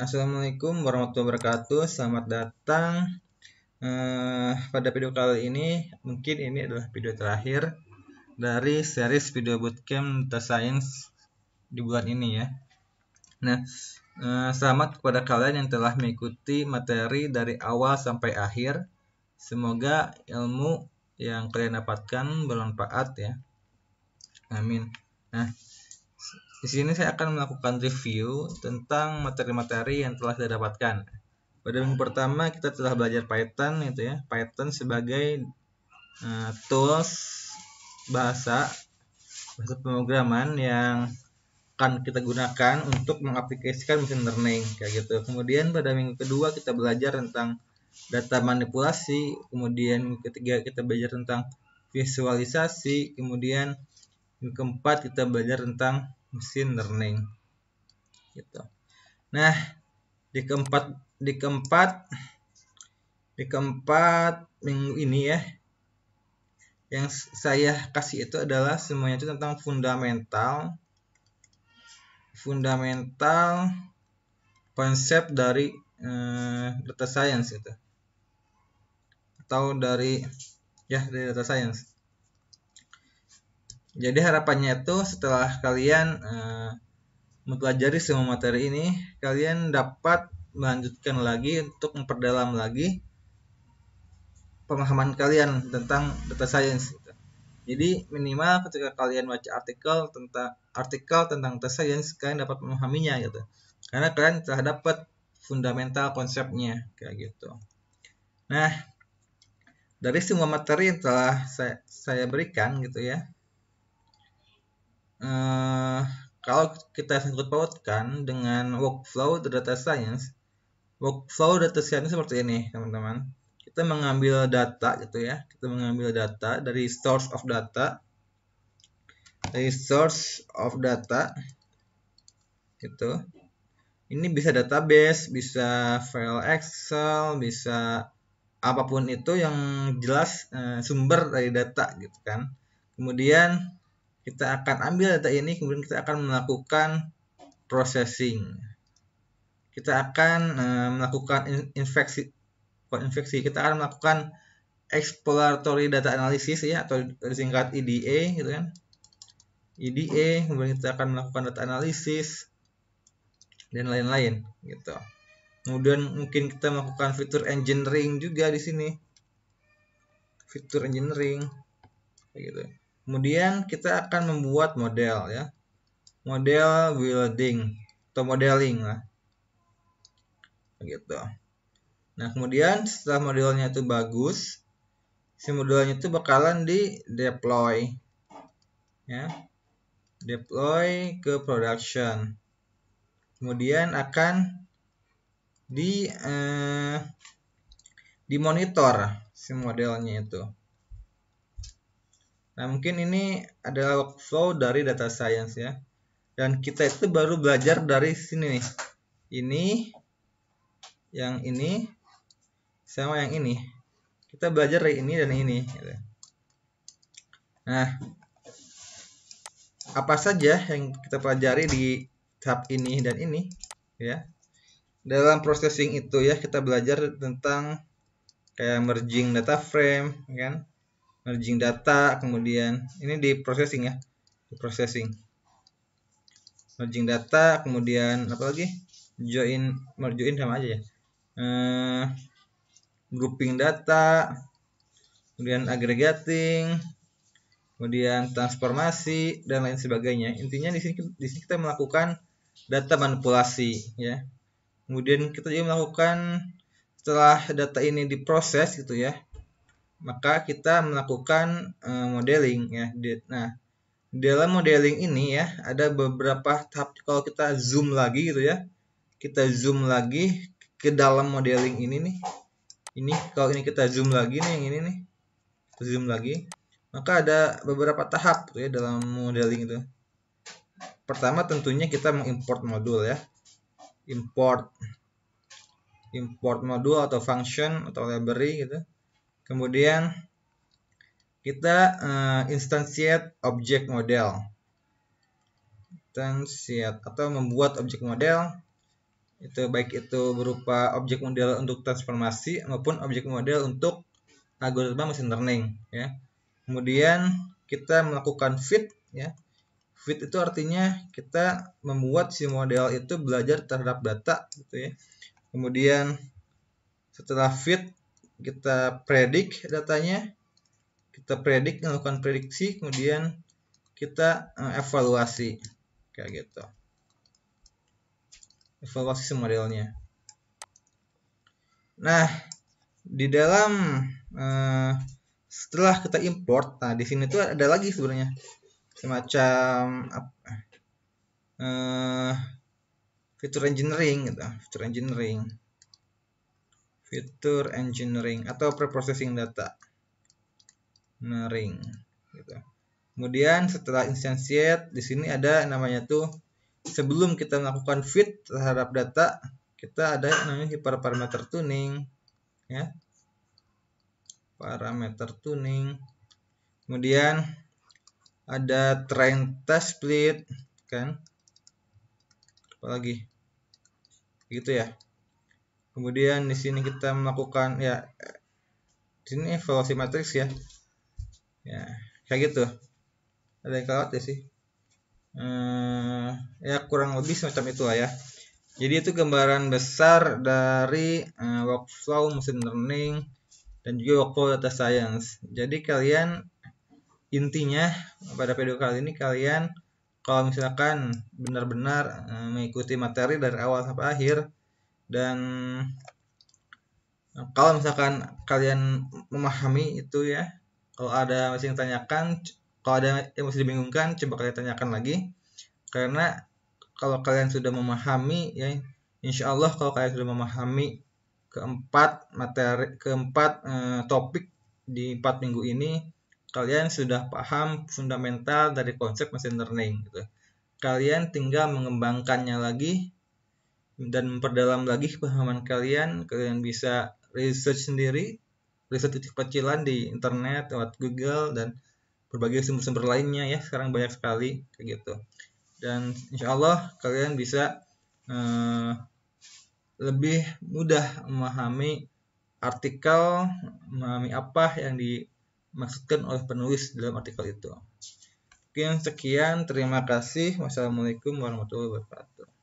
Assalamualaikum warahmatullahi wabarakatuh. Selamat datang uh, pada video kali ini. Mungkin ini adalah video terakhir dari series video bootcamp data science di bulan ini ya. Nah, uh, selamat kepada kalian yang telah mengikuti materi dari awal sampai akhir. Semoga ilmu yang kalian dapatkan bermanfaat ya. Amin. Nah, di sini saya akan melakukan review tentang materi-materi yang telah saya dapatkan. Pada minggu pertama kita telah belajar Python itu ya, Python sebagai uh, tools bahasa bahasa pemrograman yang akan kita gunakan untuk mengaplikasikan machine learning kayak gitu. Kemudian pada minggu kedua kita belajar tentang data manipulasi, kemudian minggu ketiga kita belajar tentang visualisasi, kemudian minggu keempat kita belajar tentang mesin learning gitu. Nah di keempat di keempat di keempat minggu ini ya yang saya kasih itu adalah semuanya itu tentang fundamental fundamental konsep dari eh, data science itu atau dari ya dari data science jadi harapannya itu setelah kalian uh, mempelajari semua materi ini, kalian dapat melanjutkan lagi untuk memperdalam lagi pemahaman kalian tentang data science. Jadi minimal ketika kalian baca artikel tentang artikel tentang data science, kalian dapat memahaminya gitu. Karena kalian telah dapat fundamental konsepnya kayak gitu. Nah, dari semua materi yang telah saya, saya berikan gitu ya, uh, kalau kita sangkut pautkan dengan workflow data science, workflow data science seperti ini, teman-teman. Kita mengambil data gitu ya, kita mengambil data dari source of data, dari source of data, gitu. Ini bisa database, bisa file Excel, bisa apa pun itu yang jelas uh, sumber dari data gitu kan. Kemudian kita akan ambil data ini kemudian kita akan melakukan processing. Kita akan uh, melakukan infeksi infeksi kita akan melakukan exploratory data analysis ya atau disingkat EDA gitu kan. EDA kemudian kita akan melakukan data analysis dan lain-lain gitu. Kemudian mungkin kita melakukan fitur engineering juga di sini. Fitur engineering kayak gitu Kemudian kita akan membuat model ya. Model building atau modeling lah. Begitu. Nah, kemudian setelah modelnya itu bagus, si modelnya itu bakalan di deploy. Ya. Deploy ke production. Kemudian akan di eh, dimonitor si modelnya itu. Nah, mungkin ini adalah workflow dari data science ya. Dan kita itu baru belajar dari sini nih. Ini, yang ini, sama yang ini. Kita belajar dari ini dan ini. Gitu. Nah, apa saja yang kita pelajari di tahap ini dan ini, ya. Dalam processing itu ya kita belajar tentang kayak merging data frame, kan? Merging data kemudian ini di processing ya di processing. Merging data kemudian apa lagi? Join merjoin sama aja ya. Uh, grouping data kemudian aggregating kemudian transformasi dan lain sebagainya. Intinya di sini di sini kita melakukan data manipulasi ya. Kemudian kita juga melakukan setelah data ini diproses gitu ya maka kita melakukan uh, modeling ya. Nah, dalam modeling ini ya ada beberapa tahap kalau kita zoom lagi gitu ya. Kita zoom lagi ke dalam modeling ini nih. Ini kalau ini kita zoom lagi nih yang ini nih. Kita zoom lagi. Maka ada beberapa tahap tuh ya dalam modeling itu. Pertama tentunya kita mengimport modul ya. Import import modul atau function atau library gitu Kemudian kita uh, instantiate object model. Instantiate atau membuat objek model. itu baik itu berupa objek model untuk transformasi maupun objek model untuk algoritma machine learning ya kemudian kita melakukan fit ya fit itu artinya kita membuat si model itu belajar terhadap data gitu ya kemudian setelah fit kita predik datanya. Kita predik melakukan prediksi kemudian kita uh, evaluasi. Kayak gitu. Evaluasi si modelnya nah di dalam uh, setelah kita import nah di sini tuh ada lagi sebenarnya. Semacam uh, fitur engineering gitu fitur engineering fitur engineering atau preprocessing data. Engineering gitu. Kemudian setelah instantiate di sini ada namanya tuh sebelum kita melakukan fit terhadap data kita ada namanya hyperparameter tuning ya. Parameter tuning. Kemudian ada train test split kan? Apalagi gitu ya kemudian di sini kita melakukan ya di sini evaluasi matriks ya. Ya kayak gitu. Ada yang kelewat ya sih? Hmm, ya kurang lebih semacam itu lah ya. Jadi itu gambaran besar dari uh, workflow machine learning dan juga workflow data science. Jadi kalian intinya pada video kali ini kalian kalau misalkan benar-benar eh, mengikuti materi dari awal sampai akhir dan eh, kalau misalkan kalian memahami itu ya kalau ada masih yang tanyakan kalau ada yang masih dibingungkan coba kalian tanyakan lagi karena kalau kalian sudah memahami ya insya Allah kalau kalian sudah memahami keempat materi keempat eh, topik di empat minggu ini kalian sudah paham fundamental dari konsep machine learning gitu. Kalian tinggal mengembangkannya lagi dan memperdalam lagi pemahaman kalian. Kalian bisa research sendiri, research kecil-kecilan di internet lewat Google dan berbagai sumber-sumber lainnya ya. Sekarang banyak sekali kayak gitu. Dan insya Allah kalian bisa uh, lebih mudah memahami artikel, memahami apa yang dimaksudkan oleh penulis dalam artikel itu. Sekian, sekian, terima kasih. Wassalamualaikum warahmatullahi wabarakatuh.